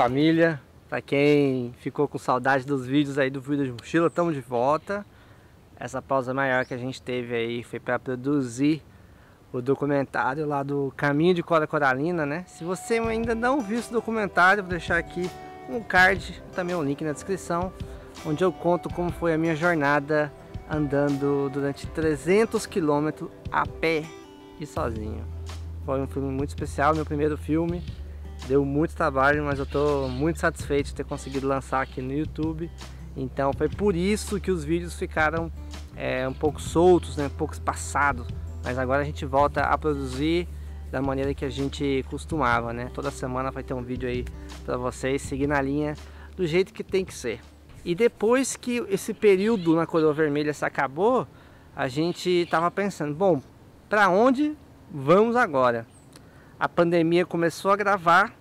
Família! Para quem ficou com saudade dos vídeos aí do vídeo de mochila, estamos de volta. Essa pausa maior que a gente teve aí foi para produzir o documentário lá do Caminho de Cora Coralina, né? Se você ainda não viu esse documentário, vou deixar aqui um card, também um link na descrição, onde eu conto como foi a minha jornada andando durante 300 quilômetros a pé e sozinho. Foi um filme muito especial, meu primeiro filme. Deu muito trabalho, mas eu estou muito satisfeito de ter conseguido lançar aqui no YouTube. Então foi por isso que os vídeos ficaram é, um pouco soltos, né, um pouco espaçados. Mas agora a gente volta a produzir da maneira que a gente costumava, né? Toda semana vai ter um vídeo aí para vocês seguir na linha do jeito que tem que ser. E depois que esse período na coroa vermelha se acabou, a gente estava pensando, bom, para onde vamos agora? A pandemia começou a gravar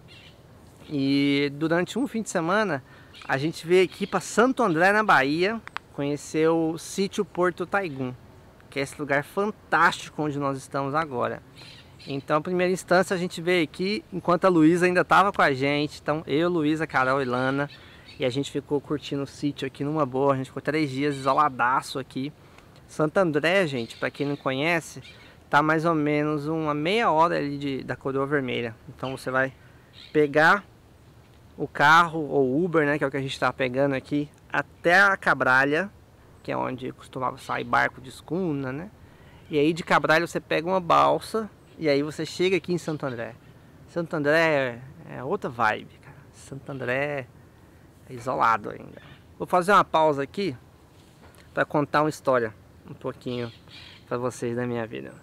e durante um fim de semana a gente veio aqui para Santo André na Bahia, conhecer o sítio Porto Taigum, que é esse lugar fantástico onde nós estamos agora. Então, primeira instância, a gente veio aqui enquanto a Luísa ainda estava com a gente. Então, eu, Luísa, Carol e Lana. E a gente ficou curtindo o sítio aqui numa boa. A gente ficou três dias isoladaço aqui. Santo André, gente, para quem não conhece, tá mais ou menos uma meia hora ali de, da Coroa Vermelha. Então, você vai pegar o carro ou Uber, né, que é o que a gente está pegando aqui, até a Cabralha, que é onde costumava sair barco de escuna, né? E aí de Cabralha você pega uma balsa e aí você chega aqui em Santo André. Santo André é, outra vibe, cara. Santo André é isolado ainda. Vou fazer uma pausa aqui para contar uma história um pouquinho para vocês da minha vida.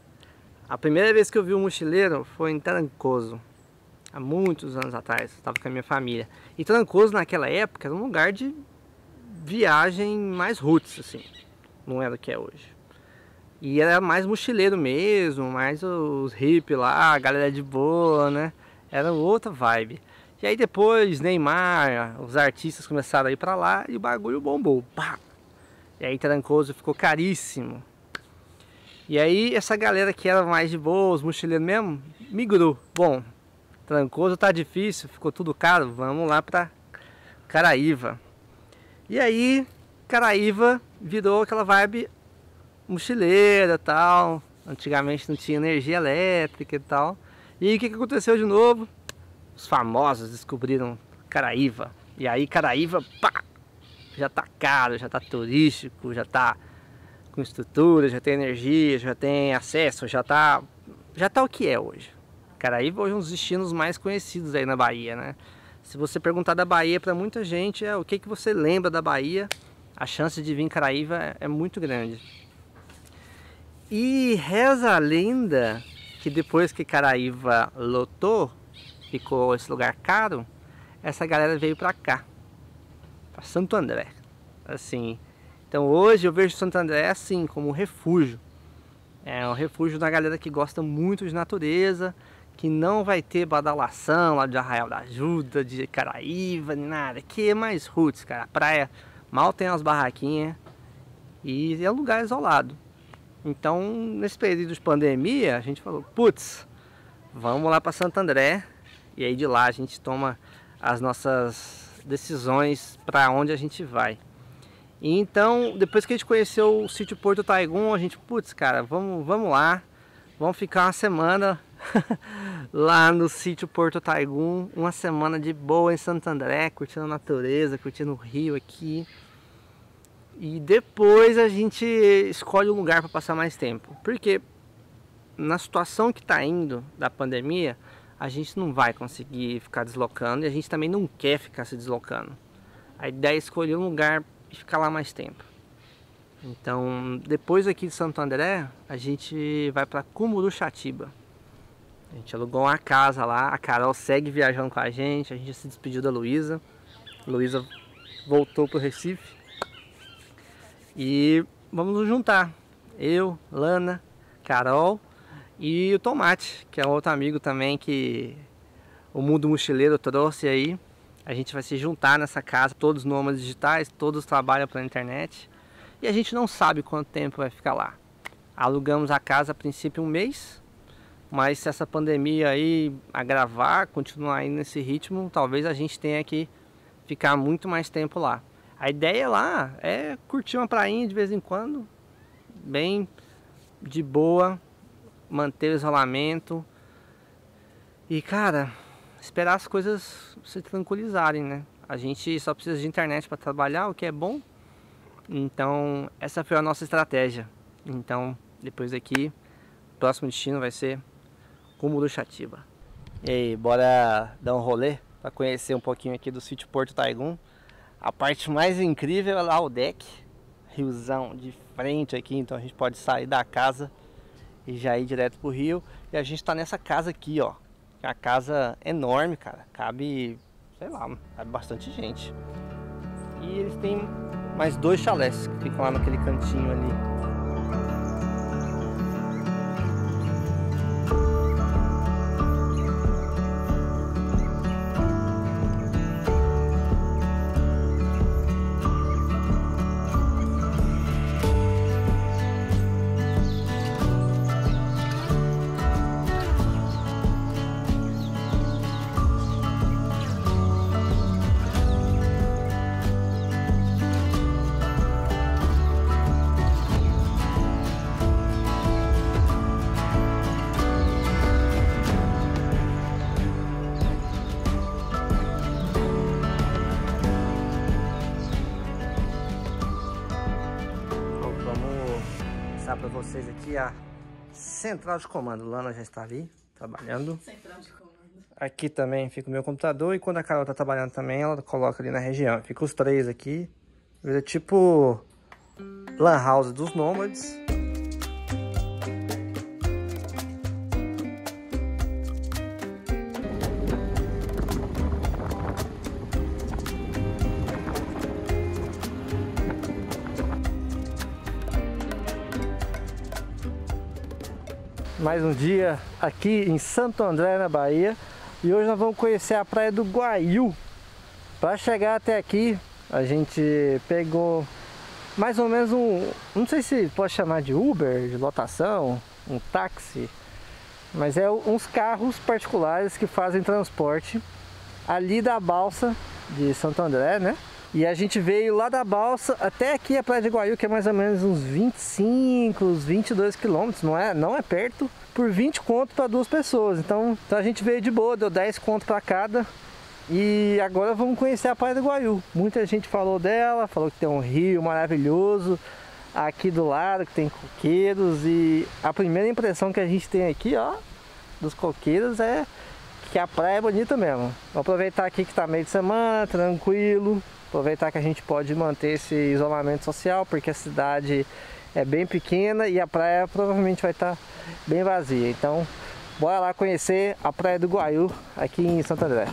A primeira vez que eu vi um mochileiro foi em Trancoso, há muitos anos atrás, estava com a minha família. E Trancoso naquela época era um lugar de viagem mais roots, assim, não era o que é hoje. E era mais mochileiro mesmo, mais os hippies lá, a galera de boa, né? Era outra vibe. E aí depois Neymar, os artistas começaram a ir pra lá e o bagulho bombou. Pá! E aí Trancoso ficou caríssimo. E aí essa galera que era mais de boa, os mochileiros mesmo, migrou. Bom, Trancoso tá difícil, ficou tudo caro, vamos lá pra Caraíva. E aí, Caraíva virou aquela vibe mochileira tal. Antigamente não tinha energia elétrica e tal. E o que, que aconteceu de novo? Os famosos descobriram Caraíva. E aí Caraíva, pá, já tá caro, já tá turístico, já tá com estrutura, já tem energia, já tem acesso, já tá, já tá o que é hoje. Caraíva hoje é um dos destinos mais conhecidos aí na Bahia, né? Se você perguntar da Bahia para muita gente, é o que, que você lembra da Bahia, a chance de vir Caraíva é, é muito grande. E reza a lenda que depois que Caraíva lotou, ficou esse lugar caro, essa galera veio para cá, para Santo André. Assim, então hoje eu vejo Santo André assim como um refúgio. É um refúgio da galera que gosta muito de natureza, que não vai ter badalação lá de Arraial da Ajuda, de Caraíva, nada. Que é mais roots, cara. A praia mal tem as barraquinhas e é um lugar isolado. Então, nesse período de pandemia, a gente falou, putz, vamos lá para Santo André e aí de lá a gente toma as nossas decisões para onde a gente vai. E então, depois que a gente conheceu o sítio Porto Taigum, a gente, putz, cara, vamos, vamos lá, vamos ficar uma semana lá no sítio Porto Taigum, uma semana de boa em Santo André, curtindo a natureza, curtindo o rio aqui. E depois a gente escolhe um lugar para passar mais tempo. Porque na situação que está indo da pandemia, a gente não vai conseguir ficar deslocando e a gente também não quer ficar se deslocando. A ideia é escolher um lugar ficar lá mais tempo. Então, depois aqui de Santo André, a gente vai para Cumuruxatiba. A gente alugou uma casa lá, a Carol segue viajando com a gente, a gente se despediu da Luísa. Luísa voltou pro Recife. E vamos nos juntar. Eu, Lana, Carol e o Tomate, que é outro amigo também que o Mundo Mochileiro trouxe aí. A gente vai se juntar nessa casa, todos nômades digitais, todos trabalham pela internet. E a gente não sabe quanto tempo vai ficar lá. Alugamos a casa a princípio um mês, Mas se essa pandemia aí agravar, continuar aí nesse ritmo, talvez a gente tenha que ficar muito mais tempo lá. A ideia lá é curtir uma prainha de vez em quando, bem de boa, manter o isolamento. E cara, esperar as coisas se tranquilizarem, né? A gente só precisa de internet para trabalhar, o que é bom. Então, essa foi a nossa estratégia. Então, depois daqui, o próximo destino vai ser Cumuruxatiba. E aí, bora dar um rolê para conhecer um pouquinho aqui do sítio Porto Taigum. A parte mais incrível é lá o deck, riozão de frente aqui, então a gente pode sair da casa e já ir direto pro rio. E a gente está nessa casa aqui, ó. É uma casa enorme, cara. Cabe, sei lá, cabe bastante gente. E eles têm mais dois chalés que ficam lá naquele cantinho ali. Vocês aqui a central de comando. Lana já está ali, trabalhando. Central de comando. Aqui também fica o meu computador e quando a Carol está trabalhando também, ela coloca ali na região. Fica os três aqui. Vira tipo lan house dos nômades. Mais um dia aqui em Santo André, na Bahia. E hoje nós vamos conhecer a praia do Guaiú. Para chegar até aqui, a gente pegou mais ou menos um, não sei se pode chamar de Uber, de lotação, um táxi, mas é uns carros particulares que fazem transporte ali da balsa de Santo André, né? E a gente veio lá da balsa até aqui a Praia de Guaiú, que é mais ou menos uns 25, uns 22 quilômetros, não é, não é perto, por 20 conto para duas pessoas. Então, então a gente veio de boa, deu 10 conto para cada. E agora vamos conhecer a Praia do Guaiú. Muita gente falou dela, falou que tem um rio maravilhoso aqui do lado, que tem coqueiros e a primeira impressão que a gente tem aqui, ó, dos coqueiros é que a praia é bonita mesmo. Vou aproveitar aqui que tá meio de semana, tranquilo, Aproveitar que a gente pode manter esse isolamento social, porque a cidade é bem pequena e a praia provavelmente vai estar bem vazia. Então, bora lá conhecer a Praia do Guaiú aqui em Santo André.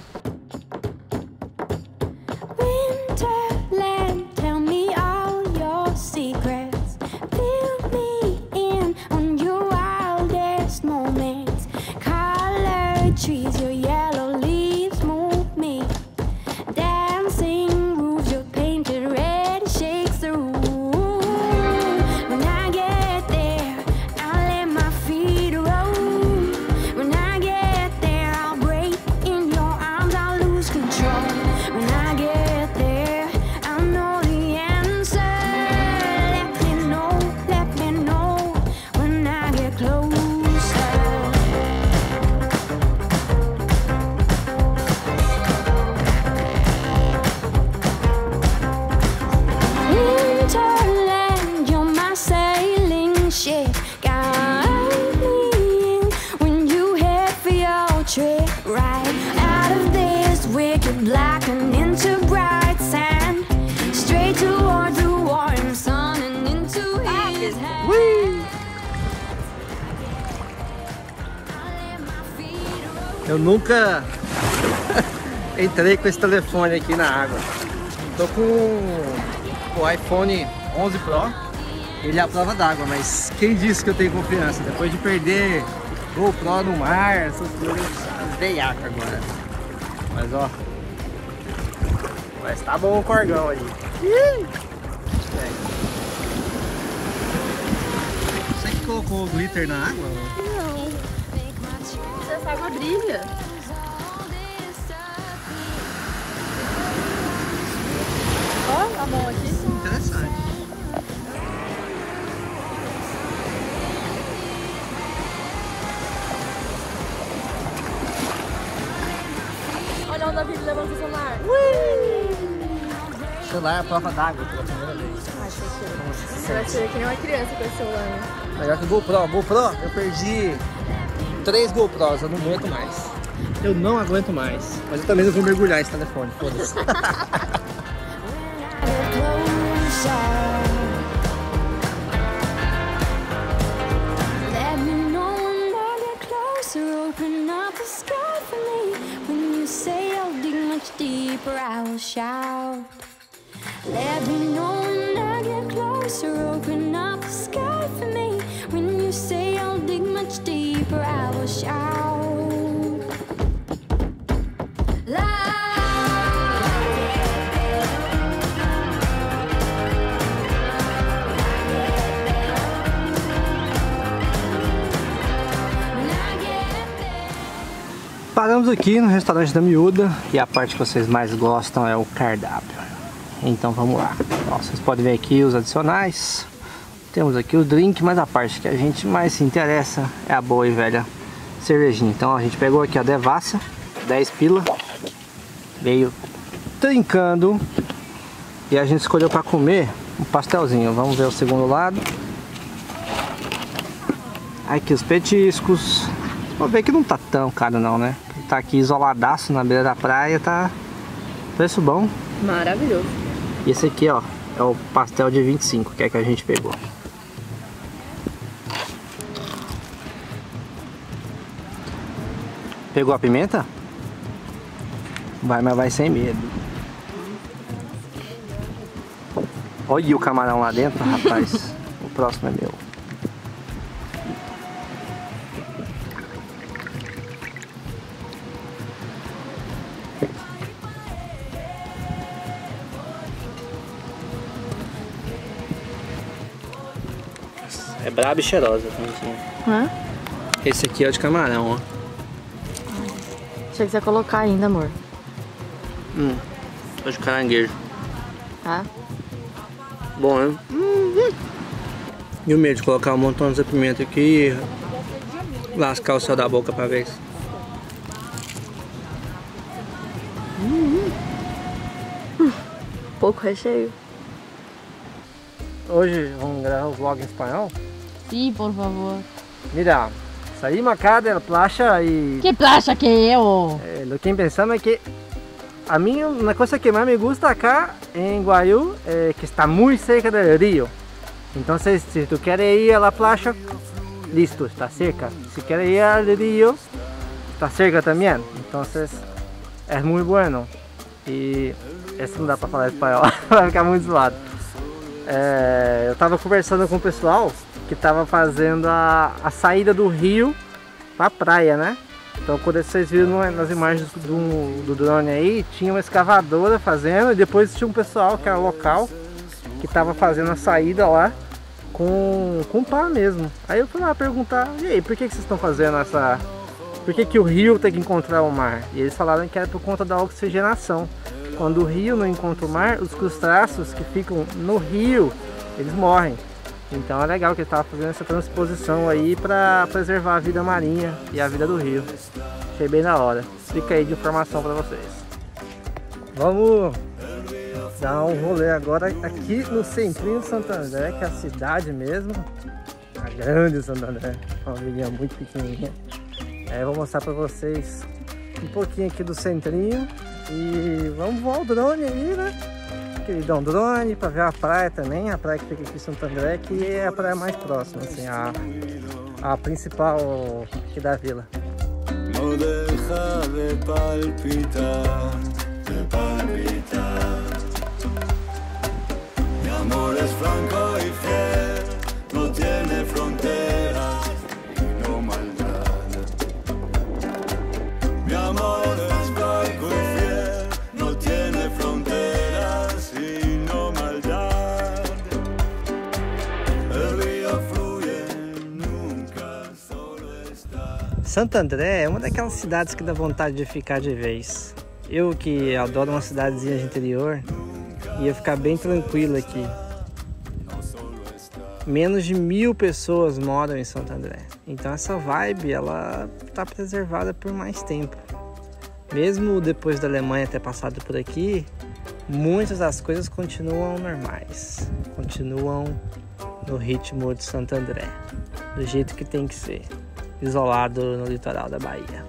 Eu nunca entrei com esse telefone aqui na água. Tô com o iPhone 11 Pro. Ele é a prova d'água, mas quem disse que eu tenho confiança? Depois de perder GoPro no mar, essas coisas, veiaca agora. Mas ó, mas tá bom o corgão aí. Você que colocou o glitter na água? Essa água brilha. Ó, a mão aqui. Interessante. Olha o Davi levando o celular. celular é a prova d'água pela primeira vez. Ai, Você vai ser que nem uma criança com esse celular. né? Melhor que o GoPro. GoPro, eu perdi três GoPros, eu não aguento mais. Eu não aguento mais. Mas eu também não vou mergulhar esse telefone, foda-se. Let me know when I get closer. Open up the sky for me. When you say I'll dig much deeper, I will shout. Let me know when I get closer. Open Paramos aqui no restaurante da Miúda e a parte que vocês mais gostam é o cardápio. Então vamos lá. Ó, vocês podem ver aqui os adicionais. Temos aqui o drink, mas a parte que a gente mais se interessa é a boa e velha cervejinha. Então a gente pegou aqui a Devassa, 10 pila. Veio trincando. E a gente escolheu para comer um pastelzinho. Vamos ver o segundo lado. Aqui os petiscos. Vou ver que não tá tão caro não, né? Tá aqui isoladaço na beira da praia, tá preço bom. Maravilhoso. E esse aqui, ó, é o pastel de 25, que é que a gente pegou. Pegou a pimenta? Vai, mas vai sem medo. Olha o camarão lá dentro, rapaz. o próximo é meu. Braba e cheirosa. Hã? Esse aqui é o de camarão, ó. Achei que você ia colocar ainda, amor. Hum, é de caranguejo. Tá? Bom, né? E o medo de colocar um montão de pimenta aqui e lascar o céu da boca pra vez. Pouco recheio. Hoje vamos gravar o vlog em espanhol. Sim, por favor. Mira, saímos acá de la playa y Que placha que eu? eh, lo que pensamos es que a mí una cosa que más me gusta acá en Guayú es que está muy cerca del río. Entonces, si tú quieres ir a la playa, listo, está cerca. Si quieres ir al río, está cerca también. Entonces, es muy bueno. E esse não dá pra falar espanhol, vai ficar muito zoado. É, eu tava conversando com o pessoal que tava fazendo a, a saída do rio pra praia, né? Então quando vocês viram nas imagens do, do drone aí, tinha uma escavadora fazendo e depois tinha um pessoal que era local que tava fazendo a saída lá com, com pá mesmo. Aí eu fui lá perguntar, e aí, por que, que vocês estão fazendo essa. Por que, que o rio tem que encontrar o mar? E eles falaram que era por conta da oxigenação. Quando o rio não encontra o mar, os crustáceos que ficam no rio, eles morrem. Então é legal que ele estava fazendo essa transposição aí para preservar a vida marinha e a vida do rio. Achei bem da hora. Fica aí de informação para vocês. Vamos dar um rolê agora aqui no centrinho de Santo André, que é a cidade mesmo. A grande Santo André, uma vilinha muito pequenininha. É, eu vou mostrar para vocês um pouquinho aqui do centrinho e vamos voar o drone aí, né? Queridão drone para ver a praia também, a praia que fica aqui em Santo André, que é a praia mais próxima, assim, a, a principal aqui da vila. amor es franco y fiel, no tiene fronteras Santo André é uma daquelas cidades que dá vontade de ficar de vez. Eu que adoro uma cidadezinha de interior, ia ficar bem tranquilo aqui. Menos de mil pessoas moram em Santo André. Então essa vibe ela tá preservada por mais tempo. Mesmo depois da Alemanha ter passado por aqui, muitas das coisas continuam normais, continuam no ritmo de Santo André, do jeito que tem que ser, isolado no litoral da Bahia.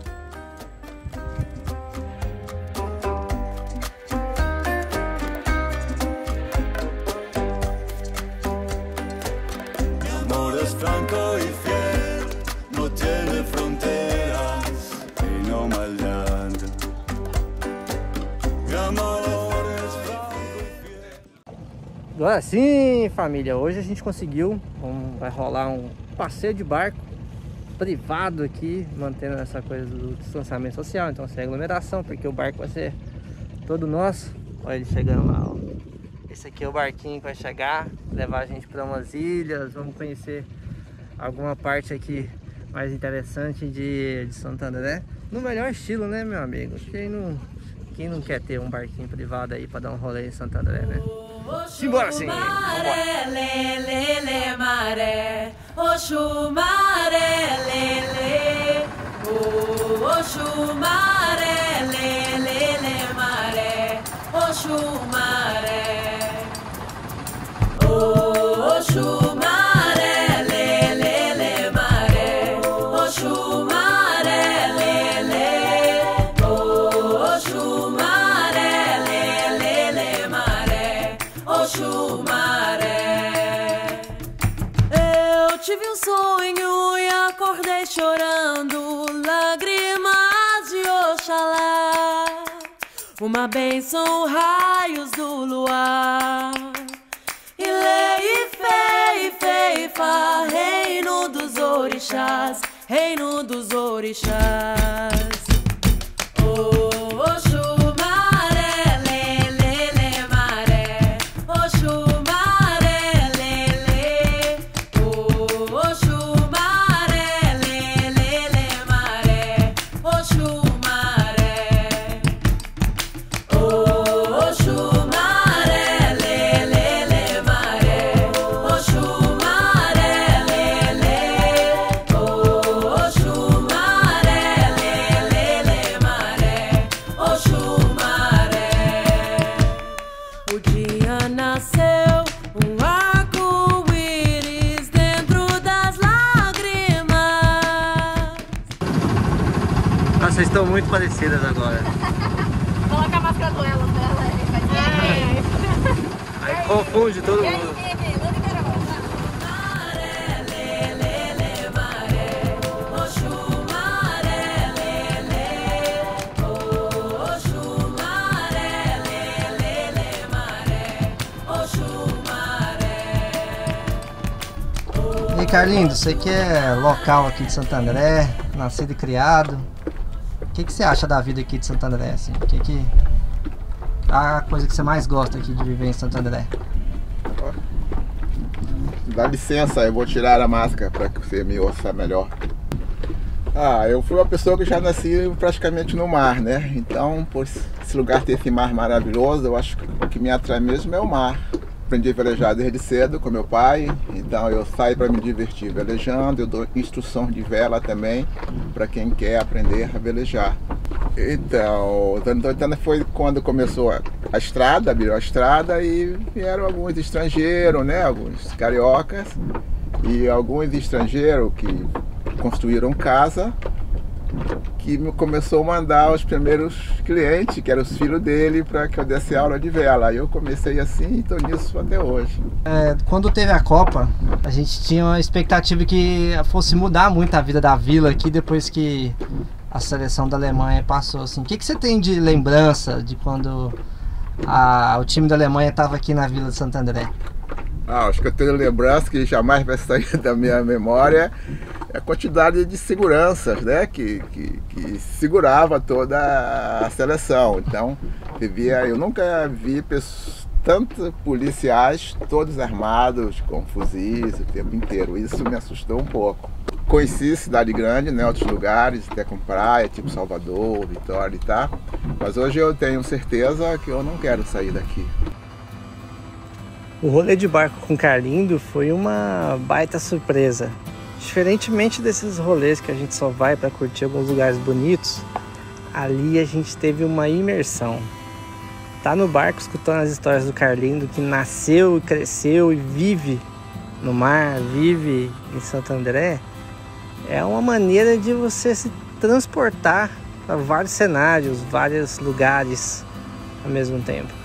Agora sim, família, hoje a gente conseguiu, um- vai rolar um passeio de barco privado aqui, mantendo essa coisa do distanciamento social, então sem aglomeração, porque o barco vai ser todo nosso. Olha ele chegando lá, ó. Esse aqui é o barquinho que vai chegar, levar a gente para umas ilhas, vamos conhecer alguma parte aqui mais interessante de, de Santo André. No melhor estilo, né, meu amigo? Quem não, quem não quer ter um barquinho privado aí para dar um rolê em Santo André, né? Simbora sim! Maré, lê, lê, lê, maré. Oxu, maré, lê, lê. Oh, Oxu, maré, lê, lê, lê, maré. Oxu, maré. Oh, Uma bênção, raios do luar. Lei, fé, e fé, e fá, reino dos orixás, reino dos orixás. Oh, Oxu, parecidas agora. Coloca a máscara do ela dela e faz. Aí confunde todo E aí, mundo. E Carlindo, você que é local aqui de Santo André, nascido e criado, o que, que você acha da vida aqui de Santo André? Assim? Que, que a coisa que você mais gosta aqui de viver em Santo André? Dá licença, eu vou tirar a máscara para que você me ouça melhor. Ah, eu fui uma pessoa que já nasci praticamente no mar, né? Então, por esse lugar ter esse mar maravilhoso, eu acho que o que me atrai mesmo é o mar. Aprendi a velejar desde cedo com meu pai, então eu saio para me divertir velejando, eu dou instrução de vela também para quem quer aprender a velejar. Então, os anos 80 foi quando começou a, a estrada, abriu a estrada e vieram alguns estrangeiros, né? Alguns cariocas e alguns estrangeiros que construíram casa que me começou a mandar os primeiros clientes, que eram os filhos dele, para que eu desse aula de vela. Aí eu comecei assim e estou nisso até hoje. É, quando teve a Copa, a gente tinha uma expectativa que fosse mudar muito a vida da vila aqui depois que a seleção da Alemanha passou. Assim. O que, que você tem de lembrança de quando a- o time da Alemanha estava aqui na Vila de Santo André? Ah, acho que eu tenho lembrança que jamais vai sair da minha memória a quantidade de seguranças, né? Que, que, que segurava toda a seleção. Então, você via, eu nunca vi tantos policiais, todos armados, com fuzis o tempo inteiro. Isso me assustou um pouco. conheci cidade grande, né? Outros lugares, até com praia, tipo Salvador, Vitória e tal. Mas hoje eu tenho certeza que eu não quero sair daqui. O rolê de barco com Carlindo foi uma baita surpresa. Diferentemente desses rolês que a gente só vai para curtir alguns lugares bonitos, ali a gente teve uma imersão. Tá no barco escutando as histórias do Carlindo que nasceu e cresceu e vive no mar, vive em Santo André, é uma maneira de você se transportar para vários cenários, vários lugares ao mesmo tempo.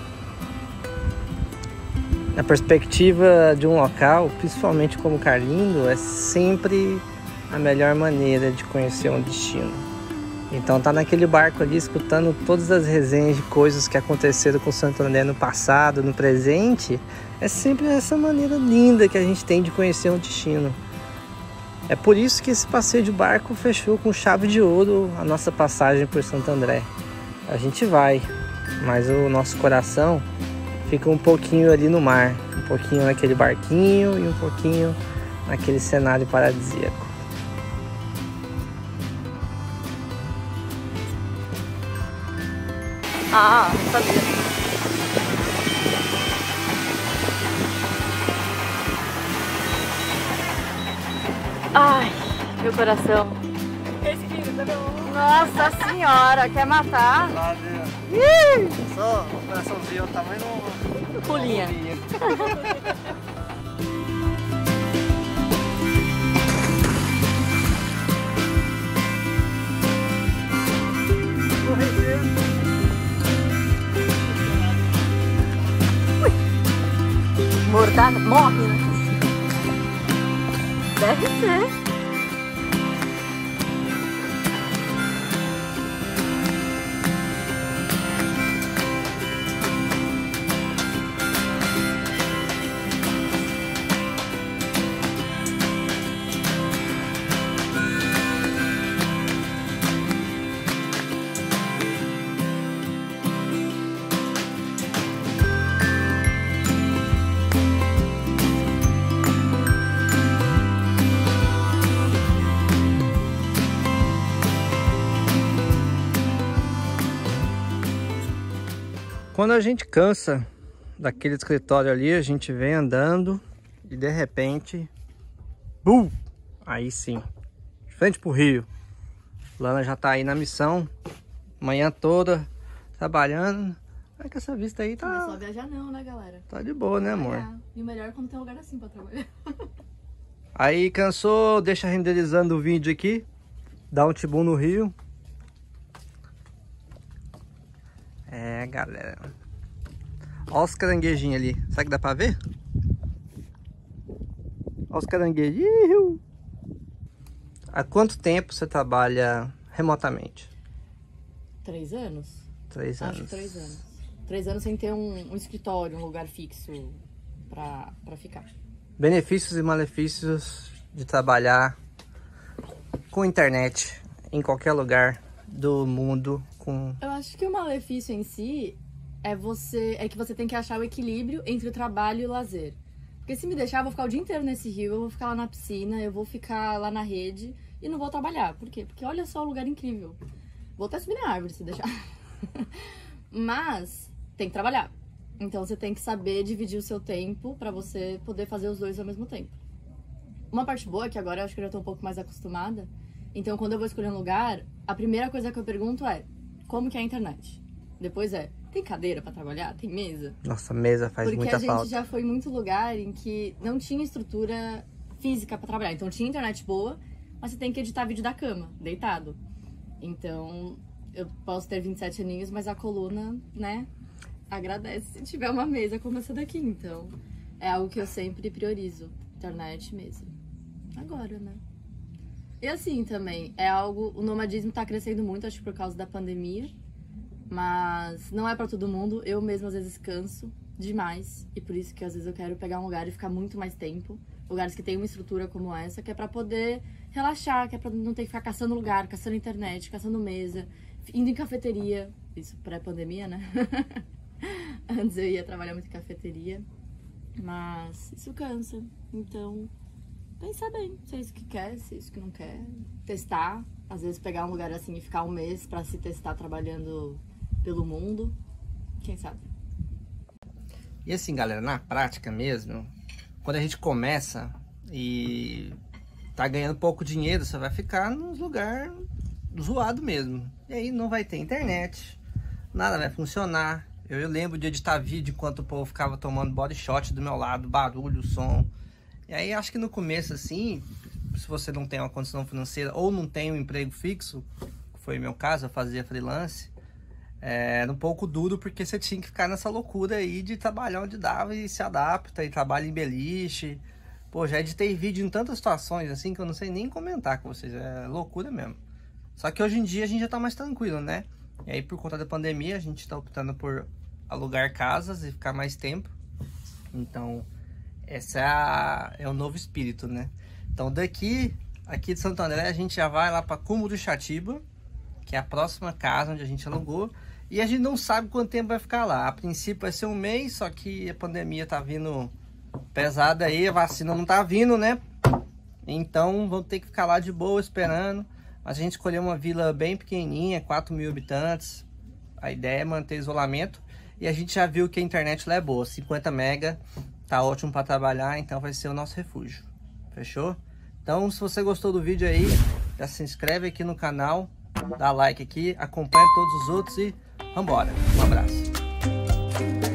Na perspectiva de um local, principalmente como Carlindo, é sempre a melhor maneira de conhecer um destino. Então tá naquele barco ali escutando todas as resenhas de coisas que aconteceram com Santo André no passado, no presente, é sempre essa maneira linda que a gente tem de conhecer um destino. É por isso que esse passeio de barco fechou com chave de ouro a nossa passagem por Santo André. A gente vai, mas o nosso coração fica um pouquinho ali no mar, um pouquinho naquele barquinho e um pouquinho naquele cenário paradisíaco. Ah, não sabia. Ai, meu coração. Nossa senhora, quer matar? Só o coraçãozinho, o tamanho do Pulinha. Mordar, morre, né? Deve ser. Quando a gente cansa daquele escritório ali, a gente vem andando e de repente, bum! Aí sim, de frente pro rio. Lana já tá aí na missão, manhã toda trabalhando. Ai que essa vista aí Não é tá, só viajar não, né, galera? tá de boa, né amor? É, E o melhor é quando tem um lugar assim pra trabalhar. Aí cansou, deixa renderizando o vídeo aqui, dá um tibum no rio. É, galera. Olha os caranguejinhos ali. Será que dá pra ver? Olha os caranguejinhos. Há quanto tempo você trabalha remotamente? Três anos? Três anos. Acho três anos. Três anos sem ter um, um escritório, um lugar fixo pra, pra ficar. Benefícios e malefícios de trabalhar com internet em qualquer lugar do mundo com Eu acho que o malefício em si é você é que você tem que achar o equilíbrio entre o trabalho e o lazer. Porque se me deixar, eu vou ficar o dia inteiro nesse rio, eu vou ficar lá na piscina, eu vou ficar lá na rede e não vou trabalhar. Por quê? Porque olha só o lugar incrível. Vou até subir na árvore se deixar. Mas tem que trabalhar. Então você tem que saber dividir o seu tempo pra você poder fazer os dois ao mesmo tempo. Uma parte boa é que agora eu acho que eu já tô um pouco mais acostumada. Então quando eu vou escolher um lugar, a primeira coisa que eu pergunto é: como que é a internet? Depois é: tem cadeira pra trabalhar? Tem mesa? Nossa, mesa faz Porque muita a gente falta. já foi em muito lugar em que não tinha estrutura física pra trabalhar. Então tinha internet boa, mas você tem que editar vídeo da cama, deitado. Então, eu posso ter 27 aninhos, mas a coluna, né, agradece se tiver uma mesa como essa daqui. Então, é algo que eu sempre priorizo. Internet e mesa. Agora, né? E assim também, é algo. O nomadismo tá crescendo muito, acho que por causa da pandemia. Mas não é pra todo mundo. Eu mesma às vezes canso demais. E por isso que às vezes eu quero pegar um lugar e ficar muito mais tempo. Lugares que tem uma estrutura como essa, que é pra poder relaxar, que é pra não ter que ficar caçando lugar, caçando internet, caçando mesa, indo em cafeteria. Isso pré-pandemia, né? Antes eu ia trabalhar muito em cafeteria. Mas isso cansa. Então, pensar bem se é isso que quer, se é isso que não quer. Testar, às vezes pegar um lugar assim e ficar um mês pra se testar trabalhando pelo mundo. Quem sabe? E assim, galera, na prática mesmo, quando a gente começa e tá ganhando pouco dinheiro, você vai ficar num lugar zoado mesmo. E aí não vai ter internet, nada vai funcionar. Eu lembro de editar vídeo enquanto o povo ficava tomando body shot do meu lado, barulho, som. E aí acho que no começo, assim, se você não tem uma condição financeira ou não tem um emprego fixo, foi meu caso, eu fazia freelance, é, era um pouco duro porque você tinha que ficar nessa loucura aí de trabalhar onde dava e se adapta e trabalha em beliche. Pô, já editei vídeo em tantas situações assim que eu não sei nem comentar com vocês, é loucura mesmo. Só que hoje em dia a gente já tá mais tranquilo, né? E aí por conta da pandemia a gente tá optando por alugar casas e ficar mais tempo. Então, essa é, a- é o novo espírito, né? Então daqui, aqui de Santo André, a gente já vai lá para Cumo do Chatiba, que é a próxima casa onde a gente alugou. E a gente não sabe quanto tempo vai ficar lá. A princípio vai ser um mês, só que a pandemia tá vindo pesada aí, a vacina não tá vindo, né? Então vamos ter que ficar lá de boa esperando. A gente escolheu uma vila bem pequenininha, 4 mil habitantes. A ideia é manter isolamento. E a gente já viu que a internet lá é boa, 50 mega, tá ótimo para trabalhar, então vai ser o nosso refúgio. Fechou? Então, se você gostou do vídeo aí, já se inscreve aqui no canal, dá like aqui, acompanha todos os outros e vambora. Um abraço.